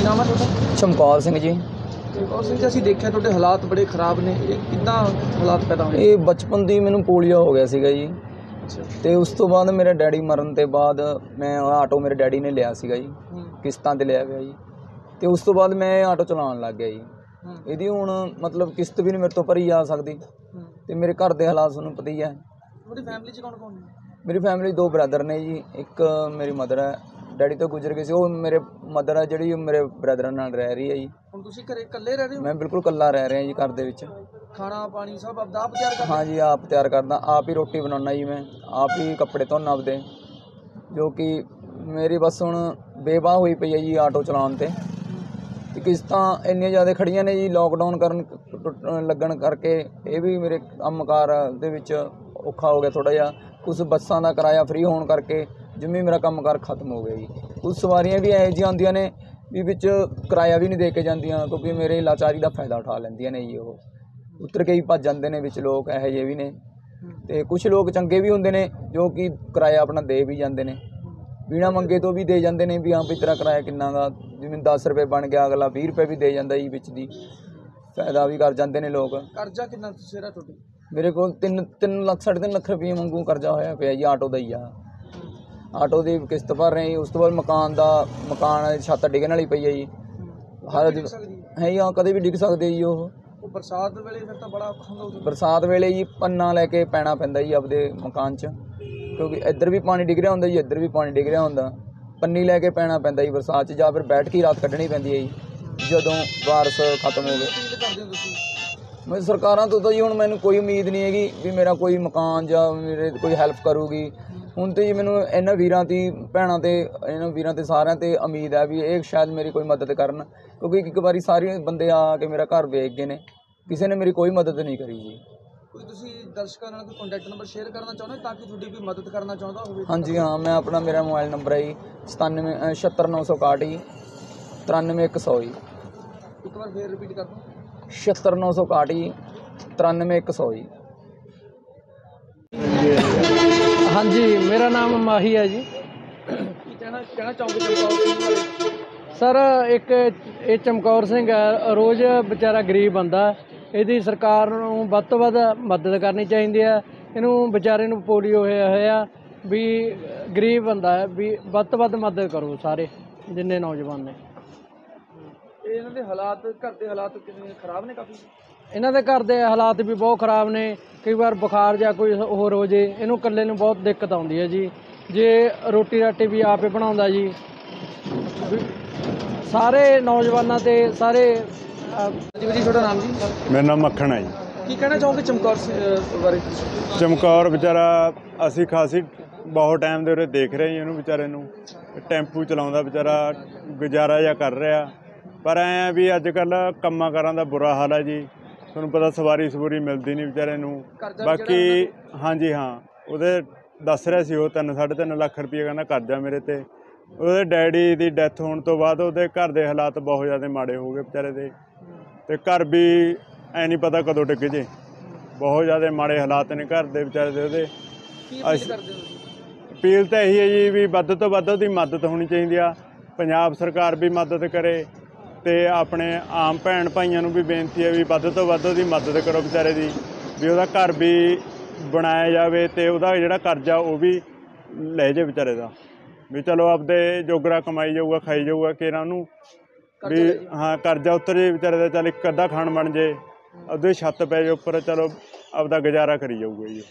ਕੀ ਨਾਮ ਹੈ ਤੁਹਾਡਾ? ਚਮਕੌਰ ਸਿੰਘ ਜੀ। ਤੇ ਕੌਰ ਸਿੰਘ ਜੀ ਅਸੀਂ ਦੇਖਿਆ ਤੁਹਾਡੇ ਹਾਲਾਤ ਬੜੇ ਖਰਾਬ ਨੇ। ਇਹ ਕਿੱਦਾਂ ਹਾਲਾਤ ਪੈਦਾ ਹੋਏ? ਇਹ ਬਚਪਨ ਦੀ ਮੈਨੂੰ ਪੋਲੀਓ ਹੋ ਗਿਆ ਸੀਗਾ ਜੀ। ਅੱਛਾ। ਤੇ ਉਸ ਤੋਂ ਬਾਅਦ ਮੇਰੇ ਡੈਡੀ ਮਰਨ ਤੇ ਬਾਅਦ ਮੈਂ ਆਟੋ ਮੇਰੇ ਡੈਡੀ ਨੇ ਲਿਆ ਸੀਗਾ ਜੀ। ਹੂੰ। ਕਿਸ਼ਤਾਂ ਤੇ ਲਿਆ ਗਿਆ ਜੀ। ਤੇ ਉਸ ਤੋਂ ਬਾਅਦ ਮੈਂ ਆਟੋ ਚਲਾਉਣ ਲੱਗ ਗਿਆ ਜੀ। ਹੂੰ। ਇਹਦੀ ਹੁਣ ਮਤਲਬ ਕਿਸ਼ਤ ਵੀ ਨਹੀਂ ਮੇਰੇ ਤੋਂ ਭਰੀ ਜਾ ਸਕਦੀ। ਹੂੰ। ਤੇ ਮੇਰੇ ਘਰ ਦੇ ਹਾਲਾਤ ਤੁਹਾਨੂੰ ਪਤਾ ਹੀ ਹੈ। ਤੁਹਾਡੀ ਫੈਮਿਲੀ 'ਚ ਕੌਣ ਕੌਣ ਨੇ? ਮੇਰੀ ਫੈਮਿਲੀ ਦੋ ਬ੍ਰਦਰ ਨੇ ਜੀ। ਇੱਕ ਮੇਰੀ ਮਦਰ ਹੈ। ਡੈਡੀ ਤੋਂ ਗੁਜ਼ਰ ਗਏ ਸੀ ਉਹ ਮੇਰੇ ਮਦਰ ਹੈ ਜਿਹੜੀ ਉਹ ਮੇਰੇ ਬ੍ਰਦਰਾਂ ਨਾਲ ਰਹਿ ਰਹੀ ਹੈ ਜੀ। ਹੁਣ ਤੁਸੀਂ ਘਰੇ ਇਕੱਲੇ ਰਹਿ ਰਹੇ ਹੋ? ਮੈਂ ਬਿਲਕੁਲ ਇਕੱਲਾ ਰਹਿ ਰਿਹਾ ਜੀ ਘਰ ਦੇ ਵਿੱਚ। ਖਾਣਾ ਪਾਣੀ ਸਭ ਆਪਦਾ ਆਪ ਤਿਆਰ ਕਰਦੇ? ਹਾਂ ਜੀ ਆਪ ਤਿਆਰ ਕਰਦਾ ਆਪ ਹੀ ਰੋਟੀ ਬਣਾਉਣਾ ਜੀ ਮੈਂ ਆਪ ਹੀ ਕੱਪੜੇ ਧੋਣਾ ਆਪਦੇ। ਜੋ ਕਿ ਮੇਰੀ ਬਸ ਹੁਣ ਬੇਵਾਹ ਹੋਈ ਪਈ ਹੈ ਜੀ ਆਟੋ ਚਲਾਉਣ ਤੇ। ਤੇ ਕਿਸ਼ਤਾਂ ਇੰਨੀਆਂ ਜ਼ਿਆਦਾ ਖੜੀਆਂ ਨੇ ਜੀ ਲੋਕਡਾਊਨ ਕਰਨ ਲੱਗਣ ਕਰਕੇ ਇਹ ਵੀ ਮੇਰੇ ਕੰਮਕਾਰ ਦੇ ਵਿੱਚ ਔਖਾ ਹੋ ਗਿਆ ਥੋੜਾ ਜਿਹਾ। ਕੁਝ ਬੱਸਾਂ ਦਾ ਕਿਰਾਇਆ ਫ੍ਰੀ ਹੋਣ ਕਰਕੇ ਜਿਵੇਂ ਮੇਰਾ ਕੰਮਕਾਰ ਖਤਮ ਹੋ ਗਿਆ ਜੀ। ਕੁਝ ਸਵਾਰੀਆਂ ਵੀ ਇਹੋ ਜਿਹੀਆਂ ਆਉਂਦੀਆਂ ਨੇ ਵੀ ਵਿੱਚ ਕਿਰਾਇਆ ਵੀ ਨਹੀਂ ਦੇ ਕੇ ਜਾਂਦੀਆਂ ਕਿਉਂਕਿ ਮੇਰੇ ਲਾਚਾਰੀ ਦਾ ਫਾਇਦਾ ਉਠਾ ਲੈਂਦੀਆਂ ਨੇ ਜੀ ਉਹ। ਉਤਰ ਕੇ ਹੀ ਭੱਜ ਜਾਂਦੇ ਨੇ ਵਿੱਚ ਲੋਕ ਇਹੋ ਜਿਹੇ ਵੀ ਨੇ। ਤੇ ਕੁਝ ਲੋਕ ਚੰਗੇ ਵੀ ਹੁੰਦੇ ਨੇ ਜੋ ਕਿ ਕਿਰਾਇਆ ਆਪਣਾ ਦੇ ਵੀ ਜਾਂਦੇ ਨੇ। ਬਿਨਾ ਮੰਗੇ ਤੋਂ ਵੀ ਦੇ ਜਾਂਦੇ ਨੇ ਵੀ ਹਾਂ ਵੀ ਤੇਰਾ ਕਿਰਾਇਆ ਕਿੰਨਾ ਗਾ ਜਿਵੇਂ 10 ਰੁਪਏ ਬਣ ਗਿਆ ਅਗਲਾ 20 ਰੁਪਏ ਵੀ ਦੇ ਜਾਂਦਾ ਜੀ ਵਿੱਚ ਦੀ। ਫਾਇਦਾ ਵੀ ਕਰ ਜਾਂਦੇ ਨੇ ਲੋਕ। ਕਰਜ਼ਾ ਕਿੰਨਾ ਸਿਰਾ ਤੁਹਾਡੇ? ਮੇਰੇ ਕੋਲ 3 3 ਲੱਖ 3.5 ਲੱਖ ਰੁਪਏ ਵਾਂਗੂ ਕਰਜ਼ਾ ਹੋਇਆ ਪਿਆ ਜੀ ਆਟੋ ਦਾ ਹੀ ਆ। ਆਟੋ ਦੀ ਕਿਸ਼ਤ ਭਰ ਰਹੇ ਜੀ। ਉਸ ਤੋਂ ਬਾਅਦ ਮਕਾਨ ਦਾ ਮਕਾਨ ਛੱਤ ਡਿੱਗਣ ਵਾਲੀ ਪਈ ਹੈ ਜੀ। ਹਰ ਡਿੱਗ ਸਕਦੀ ਹੈ। ਜੀ ਹਾਂ ਕਦੇ ਵੀ ਡਿੱਗ ਸਕਦੇ ਜੀ ਉਹ। ਉਹ ਬਰਸਾਤ ਵੇਲੇ ਫਿਰ ਤਾਂ ਬੜਾ ਔਖਾ ਹੁੰਦਾ ਉਦੋਂ। ਬਰਸਾਤ ਵੇਲੇ ਜੀ ਪੰਨਾ ਲੈ ਕੇ ਪੈਣਾ ਪੈਂਦਾ ਜੀ ਆਪਦੇ ਮਕਾਨ 'ਚ। ਕਿਉਂਕਿ ਇੱਧਰ ਵੀ ਪਾਣੀ ਡਿੱਗ ਰਿਹਾ ਹੁੰਦਾ ਜੀ ਇੱਧਰ ਵੀ ਪਾਣੀ ਡਿੱਗ ਰਿਹਾ ਹੁੰਦਾ। ਪੰਨੀ ਲੈ ਕੇ ਪੈਣਾ ਪੈਂਦਾ ਜੀ ਬਰਸਾਤ 'ਚ ਜਾਂ ਫਿਰ ਬੈਠ ਕੇ ਹੀ ਰਾਤ ਕੱਢਣੀ ਪੈਂਦੀ ਹੈ ਜੀ ਜਦੋਂ ਬਾਰਿਸ਼ ਖਤਮ ਹੋਵੇ। ਅਪੀਲ ਕਰਦੇ ਹੋ ਤੁਸੀਂ? ਮੈਂ ਸਰਕਾਰਾਂ ਤੋਂ ਤਾਂ ਜੀ ਹੁਣ ਮੈਨੂੰ ਕੋਈ ਉਮੀਦ ਨਹੀਂ ਹੈਗੀ ਵੀ ਮੇਰਾ ਕੋਈ ਮਕਾਨ ਜਾਂ ਮੇਰੇ ਕੋਈ ਹੈਲਪ ਕਰੂਗੀ। ਹੁਣ ਤੇ ਜੀ ਮੈਨੂੰ ਇਹਨਾਂ ਵੀਰਾਂ ਦੀ ਭੈਣਾਂ ਤੇ ਇਹਨਾਂ ਵੀਰਾਂ ਤੇ ਸਾਰਿਆਂ ਤੇ ਉਮੀਦ ਹੈ ਵੀ ਇਹ ਸ਼ਾਇਦ ਮੇਰੀ ਕੋਈ ਮਦਦ ਕਰਨ। ਕਿਉਂਕਿ ਇੱਕ ਵਾਰੀ ਸਾਰੇ ਬੰਦੇ ਆ ਕੇ ਮੇਰਾ ਘਰ ਵੇਖ ਗਏ ਨੇ। ਕਿਸੇ ਨੇ ਮੇਰੀ ਕੋਈ ਮਦਦ ਨਹੀਂ ਕਰੀ ਜੀ। ਕੋਈ ਤੁਸੀਂ ਦਰਸ਼ਕਾਂ ਨਾਲ ਕੋਈ ਕੰਟੈਕਟ ਨੰਬਰ ਸ਼ੇਅਰ ਕਰਨਾ ਚਾਹੁੰਦੇ ਤਾਂ ਕਿ ਤੁਹਾਡੀ ਕੋਈ ਮਦਦ ਕਰਨਾ ਚਾਹੁੰਦਾ ਹੋਵੇ? ਹਾਂਜੀ ਹਾਂ ਮੈਂ ਆਪਣਾ ਮੇਰਾ ਮੋਬਾਈਲ ਨੰਬਰ ਹੈ ਜੀ 97 ਅ, 76961 ਜੀ 93100 ਜੀ। ਇੱਕ ਵਾਰ ਫੇਰ ਰਿਪੀਟ ਕਰ ਦਿਓ। 76961 ਜੀ 93100 ਜੀ। ਹਾਂਜੀ ਮੇਰਾ ਨਾਮ ਮਾਹੀ ਹੈ ਜੀ। ਕਹਿਣਾ ਕਹਿਣਾ ਚਾਹੋਗੇ ਚਮਕੌਰ ਸਿੰਘ ਬਾਰੇ? ਸਰ ਇੱਕ ਇਹ ਚਮਕੌਰ ਸਿੰਘ ਹੈ ਰੋਜ਼ ਵਿਚਾਰਾ ਗਰੀਬ ਬੰਦਾ ਇਹਦੀ ਸਰਕਾਰ ਨੂੰ ਵੱਧ ਤੋਂ ਵੱਧ ਮਦਦ ਕਰਨੀ ਚਾਹੀਦੀ ਹੈ। ਇਹਨੂੰ ਵਿਚਾਰੇ ਨੂੰ ਪੋਲੀਓ ਹੋਇਆ ਹੋਇਆ ਵੀ ਗਰੀਬ ਬੰਦਾ ਹੈ ਵੀ ਵੱਧ ਤੋਂ ਵੱਧ ਮਦਦ ਕਰੋ ਸਾਰੇ ਜਿੰਨੇ ਨੌਜਵਾਨ ਨੇ। ਇਹ ਇਹਨਾਂ ਦੇ ਹਾਲਾਤ ਘਰ ਦੇ ਹਾਲਾਤ ਕਿੰਨੇ ਖਰਾਬ ਨੇ ਕਾਫੀ? ਇਹਨਾਂ ਦੇ ਘਰ ਦੇ ਹਾਲਾਤ ਵੀ ਬਹੁਤ ਖਰਾਬ ਨੇ। ਕਈ ਵਾਰ ਬੁਖਾਰ ਜਾਂ ਕੋਈ ਹੋਰ ਹੋ ਜੇ ਇਹਨੂੰ ਇਕੱਲੇ ਨੂੰ ਬਹੁਤ ਦਿੱਕਤ ਆਉਂਦੀ ਹੈ ਜੀ। ਜੇ ਰੋਟੀ ਰਾਟੀ ਵੀ ਆਪੇ ਬਣਾਉਂਦਾ ਜੀ। ਸਾਰੇ ਨੌਜਵਾਨਾਂ ਤੇ ਸਾਰੇ ਜੀ ਜੀ ਤੁਹਾਡਾ ਨਾਮ ਜੀ ਮੇਰਾ ਨਾਮ ਮੱਖਣ ਹੈ ਜੀ। ਕੀ ਕਹਿਣਾ ਚਾਹੋਗੇ ਚਮਕੌਰ ਬਾਰੇ? ਚਮਕੌਰ ਵਿਚਾਰਾ ਅਸੀਂ ਖਾਸੀ ਬਹੁਤ ਟਾਈਮ ਦੇ ਉਰੇ ਦੇਖ ਰਹੇ ਹਾਂ ਇਹਨੂੰ ਵਿਚਾਰੇ ਨੂੰ। ਟੈਂਪੂ ਚਲਾਉਂਦਾ ਵਿਚਾਰਾ ਗੁਜ਼ਾਰਾ ਜਿਹਾ ਕਰ ਰਿਹਾ। ਪਰ ਐ ਆ ਵੀ ਅੱਜ ਕੱਲ ਕੰਮਾਂ ਕਾਰਾਂ ਦਾ ਬੁਰਾ ਹਾਲ ਹੈ ਜੀ। ਤੁਹਾਨੂੰ ਪਤਾ ਸਵਾਰੀ ਸਵੂਰੀ ਮਿਲਦੀ ਨਹੀਂ ਵਿਚਾਰੇ ਨੂੰ। ਬਾਕੀ ਹਾਂਜੀ ਹਾਂ ਉਹਦੇ ਦੱਸ ਰਿਹਾ ਸੀ ਉਹ 3 3.5 ਲੱਖ ਰੁਪਏ ਕਹਿੰਦਾ ਕਰਜ਼ਾ ਮੇਰੇ ਤੇ। ਉਹਦੇ ਡੈਡੀ ਦੀ ਡੈਥ ਹੋਣ ਤੋਂ ਬਾਅਦ ਉਹਦੇ ਘਰ ਦੇ ਹਾਲਾਤ ਬਹੁਤ ਜ਼ਿਆਦਾ ਮਾੜੇ ਹੋ ਗਏ ਵਿਚਾਰੇ ਦੇ। ਤੇ ਘਰ ਵੀ ਐ ਨਹੀਂ ਪਤਾ ਕਦੋਂ ਡਿੱਗ ਜੇ। ਬਹੁਤ ਜ਼ਿਆਦਾ ਮਾੜੇ ਹਾਲਾਤ ਨੇ ਘਰ ਦੇ ਵਿਚਾਰੇ ਦੇ ਉਹਦੇ। ਅਪੀਲ ਤਾਂ ਇਹੀ ਹੈ ਜੀ ਵੀ ਵੱਧ ਤੋਂ ਵੱਧ ਉਹਦੀ ਮਦਦ ਹੋਣੀ ਚਾਹੀਦੀ ਆ। ਪੰਜਾਬ ਸਰਕਾਰ ਵੀ ਮਦਦ ਕਰੇ। ਤੇ ਆਪਣੇ ਆਮ ਭੈਣ ਭਾਈਆਂ ਨੂੰ ਵੀ ਬੇਨਤੀ ਹੈ ਵੀ ਵੱਧ ਤੋਂ ਵੱਧ ਉਹਦੀ ਮਦਦ ਕਰੋ ਵਿਚਾਰੇ ਦੀ ਵੀ ਉਹਦਾ ਘਰ ਵੀ ਬਣਾਇਆ ਜਾਵੇ ਤੇ ਉਹਦਾ ਜਿਹੜਾ ਕਰਜ਼ਾ ਉਹ ਵੀ ਲੈ ਜੇ ਵਿਚਾਰੇ ਦਾ ਵੀ ਚਲੋ ਆਪਦੇ ਜੋਗਰਾ ਕਮਾਈ ਜਾਊਗਾ ਖਾਈ ਜਾਊਗਾ ਕਿਰਾਂ ਉਹਨੂੰ ਵੀ ਹਾਂ ਕਰਜ਼ਾ ਉਤਰ ਜੇ ਵਿਚਾਰੇ ਦਾ ਚੱਲ ਇੱਕ ਅੱਧਾ ਖਾਣ ਬਣ ਜੇ ਉਹਦੇ ਛੱਤ ਪੈ ਜੇ ਉੱਪਰ ਚਲੋ ਆਪਦਾ ਗੁਜ਼ਾਰਾ ਕਰੀ ਜਾਊਗਾ ਜੀ।